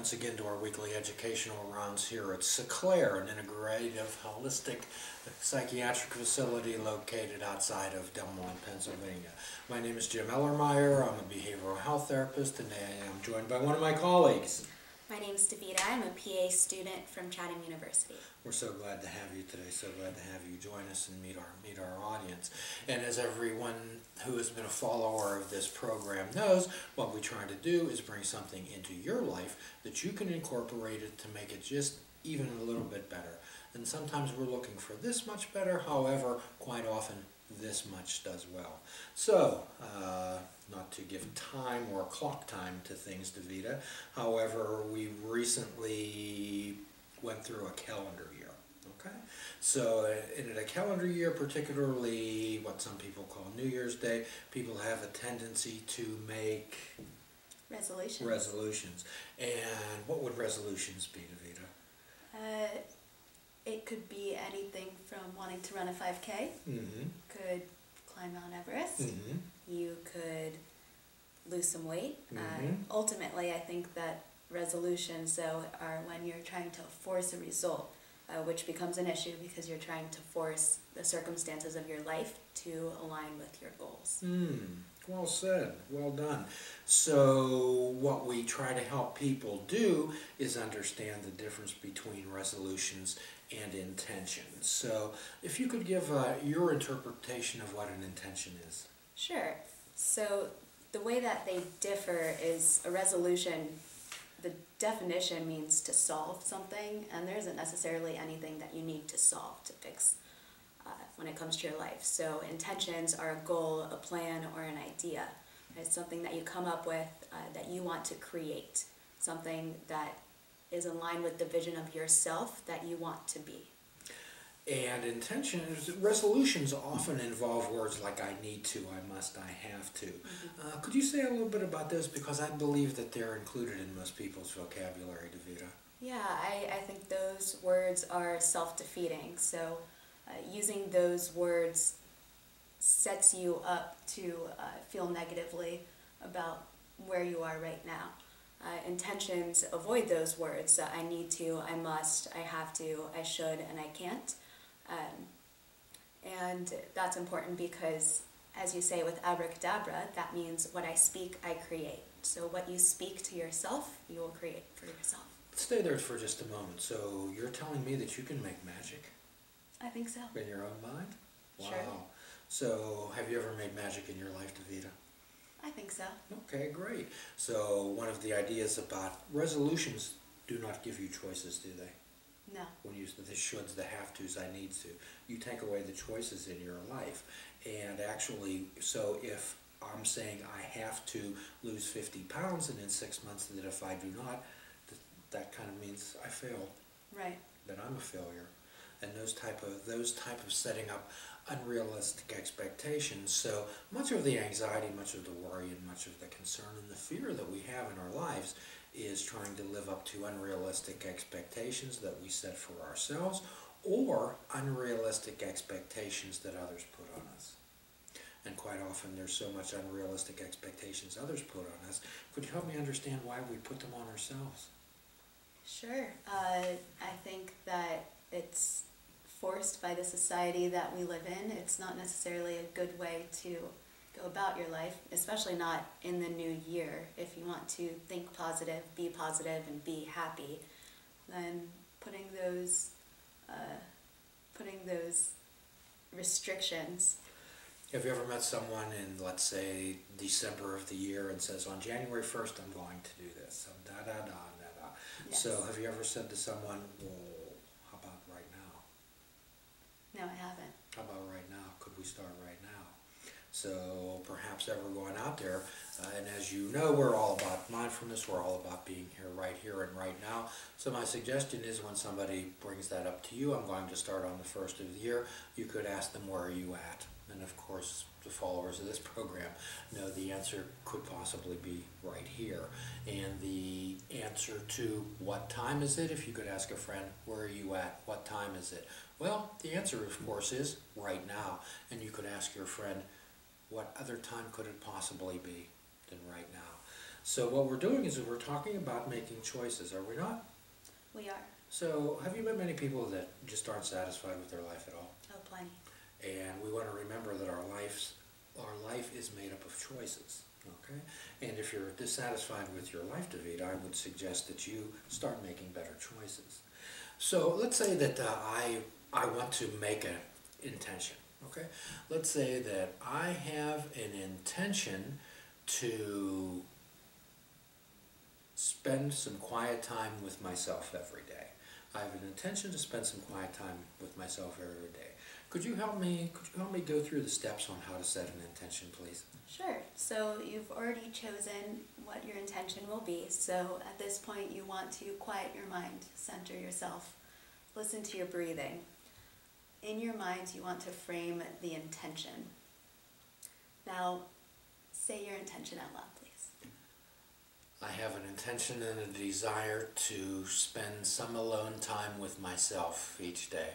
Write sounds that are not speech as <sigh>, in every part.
Once again to our weekly educational rounds here at S'eclairer, an integrative, holistic psychiatric facility located outside of Delmont, Pennsylvania. My name is Jim Ellermeyer. I'm a behavioral health therapist, and I am joined by one of my colleagues. My name is Davida. I'm a PA student from Chatham University. We're so glad to have you today. So glad to have you join us and meet our meet our audience. And as everyone who has been a follower of this program knows, what we try to do is bring something into your life that you can incorporate it to make it just even a little bit better. And sometimes we're looking for this much better. However, quite often this much does well. So, uh, not to give time or clock time to things, Davida. However, we recently went through a calendar year. Okay, so in a calendar year, particularly what some people call New Year's Day, people have a tendency to make Resolutions. resolutions. And what would resolutions be, Davida? uh, could be anything from wanting to run a 5K, Mm-hmm. could climb Mount Everest, Mm-hmm. you could lose some weight. Mhm. Uh, ultimately, I think that resolutions, though, are when you're trying to force a result, uh, which becomes an issue because you're trying to force the circumstances of your life to align with your goals. Hmm. Well said. Well done. So, what we try to help people do is understand the difference between resolutions and intentions. So, if you could give uh, your interpretation of what an intention is. Sure. So the way that they differ is a resolution, the definition means to solve something, and there isn't necessarily anything that you need to solve to fix uh, when it comes to your life. So intentions are a goal, a plan, or an idea. It's something that you come up with uh, that you want to create, something that is in line with the vision of yourself that you want to be. And intentions, resolutions often involve words like I need to, I must, I have to. Uh, could you say a little bit about this? Because I believe that they're included in most people's vocabulary, Davida. Yeah, I, I think those words are self defeating. So, uh, using those words sets you up to uh, feel negatively about where you are right now. Uh, intentions avoid those words I need to, I must, I have to, I should, and I can't. Um, and that's important because, as you say with abracadabra, that means what I speak, I create. So, what you speak to yourself, you will create for yourself. Stay there for just a moment. So you're telling me that you can make magic I think so. in your own mind? Wow. Sure. So have you ever made magic in your life, Davida? I think so. Okay, great. So one of the ideas about resolutions do not give you choices, do they? No. When you the shoulds, the have tos, I need to, you take away the choices in your life. And actually, so if I'm saying I have to lose 50 pounds and in six months that if I do not, th- that kind of means I failed. Right. that I'm a failure. And those type of those type of setting up unrealistic expectations. So much of the anxiety, much of the worry, and much of the concern and the fear that we have in our lives is trying to live up to unrealistic expectations that we set for ourselves or unrealistic expectations that others put on us. And quite often there's so much unrealistic expectations others put on us. Could you help me understand why we put them on ourselves? Sure. Uh, I think that it's forced by the society that we live in. It's not necessarily a good way to go about your life, especially not in the new year. If you want to think positive, be positive, and be happy, then putting those uh, putting those restrictions. Have you ever met someone in, let's say, December of the year and says, on January 1st, I'm going to do this, so da da da da da. Yes. So have you ever said to someone, well, how about right now? No, I haven't. How about right Start right now? So perhaps ever going out there, uh, and as you know, we're all about mindfulness, we're all about being here, right here and right now. So my suggestion is when somebody brings that up to you, I'm going to start on the first of the year, you could ask them, where are you at? And of course, the followers of this program know the answer could possibly be right here. And the answer to what time is it, if you could ask a friend, where are you at? What time is it? Well, the answer, of course, is right now. And you could ask your friend, what other time could it possibly be than right now? So what we're doing is we're talking about making choices, are we not? We are. So have you met many people that just aren't satisfied with their life at all? And we want to remember that our lives, our life is made up of choices, okay? And if you're dissatisfied with your life, David, I would suggest that you start making better choices. So let's say that uh, I, I want to make an intention, okay? Let's say that I have an intention to spend some quiet time with myself every day. I have an intention to spend some quiet time with myself every day. Could you help me? Could you help me go through the steps on how to set an intention, please? Sure. So you've already chosen what your intention will be. So at this point, you want to quiet your mind, center yourself, listen to your breathing. In your mind, you want to frame the intention. Now, say your intention out loud, please. I have an intention and a desire to spend some alone time with myself each day.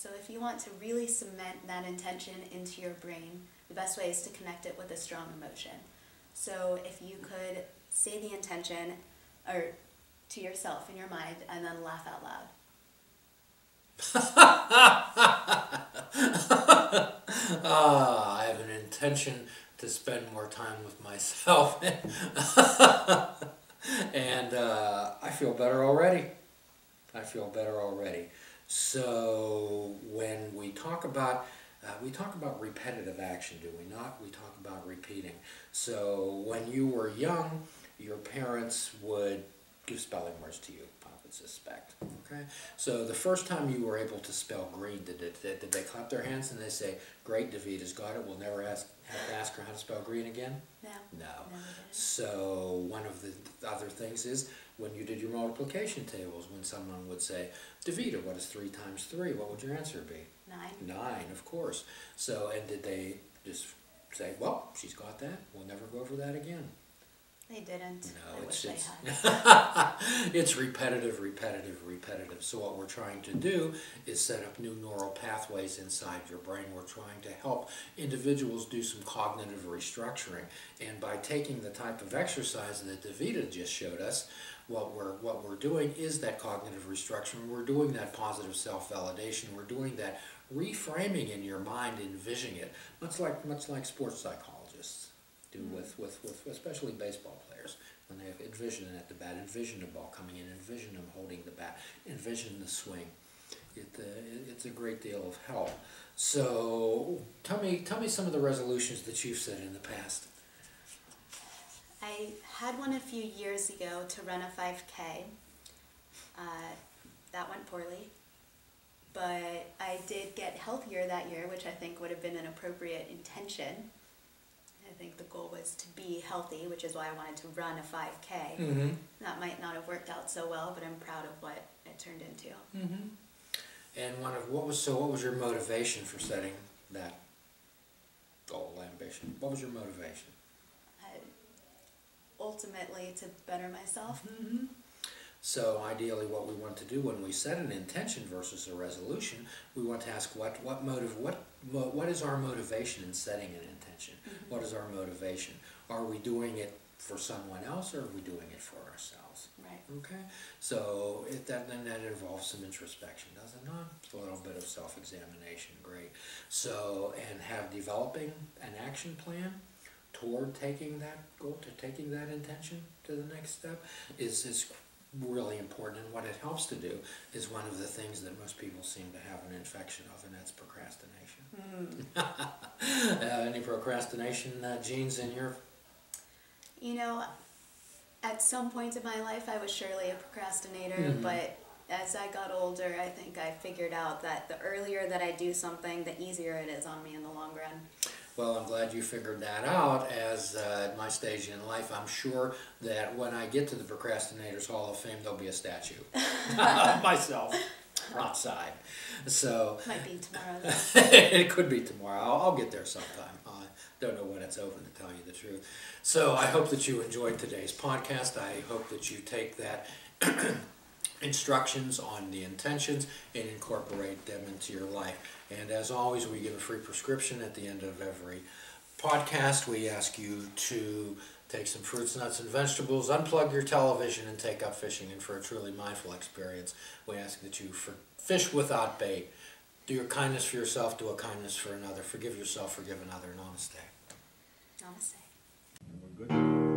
So if you want to really cement that intention into your brain, the best way is to connect it with a strong emotion. So if you could say the intention or to yourself in your mind and then laugh out loud. <laughs> Ah, I have an intention to spend more time with myself. <laughs> and uh, I feel better already. I feel better already. So when we talk about uh, we talk about repetitive action, do we not? We talk about repeating. So when you were young, your parents would give spelling words to you, I would suspect. Okay. So the first time you were able to spell green, did did, did they clap their hands and they say, "Great, David has got it. We'll never ask have to ask her how to spell green again"? No. No. No. So one of the other things is when you did your multiplication tables, when someone would say, Davida, what is three times three? What would your answer be? Nine. Nine, of course. So, and did they just say, well, she's got that. We'll never go over that again. They didn't. No, I it's wish it's, they had. <laughs> it's repetitive, repetitive, repetitive. So what we're trying to do is set up new neural pathways inside your brain. We're trying to help individuals do some cognitive restructuring. And by taking the type of exercise that Davida just showed us, what we're what we're doing is that cognitive restructuring. We're doing that positive self-validation. We're doing that reframing in your mind, envisioning it, much like much like sports psychologists do with, with, with especially baseball players when they have envision at the bat, envision the ball coming in, envision them holding the bat, envision the swing. It, uh, it, it's a great deal of help. So tell me tell me some of the resolutions that you've set in the past. I had one a few years ago to run a 5K. Uh, that went poorly. But I did get healthier that year, which I think would have been an appropriate intention. I think the goal was to be healthy, which is why I wanted to run a 5K. Mm-hmm. That might not have worked out so well, but I'm proud of what it turned into. Mm-hmm. And one of what was so what was your motivation for setting that goal ambition? What was your motivation? Uh, ultimately, to better myself. Mm-hmm. So ideally, what we want to do when we set an intention versus a resolution, we want to ask what what motive what what is our motivation in setting an intention? Mhm. What is our motivation? Are we doing it for someone else, or are we doing it for ourselves? Right. Okay, so it, that then that involves some introspection, does it not? A little bit of self-examination, great. So and have developing an action plan toward taking that goal, to taking that intention to the next step is is really important. And what it helps to do is one of the things that most people seem to have an infection of, and that's procrastination. Mm. <laughs> uh, any procrastination uh, genes in your? You know, at some point in my life, I was surely a procrastinator, Mhm. but as I got older, I think I figured out that the earlier that I do something, the easier it is on me in the long run. Well, I'm glad you figured that out. As uh, at my stage in life, I'm sure that when I get to the Procrastinators Hall of Fame, there'll be a statue of <laughs> myself outside. So Might be tomorrow. <laughs> It could be tomorrow. I'll, I'll get there sometime. I don't know when it's open to tell you the truth. So I hope that you enjoyed today's podcast. I hope that you take that <clears throat> instructions on the intentions and incorporate them into your life. And as always, we give a free prescription at the end of every podcast. We ask you to take some fruits, nuts, and vegetables, unplug your television, and take up fishing. And for a truly mindful experience, we ask that you for, fish without bait. Do your kindness for yourself, do a kindness for another. Forgive yourself, forgive another. Namaste. Namaste. We're good.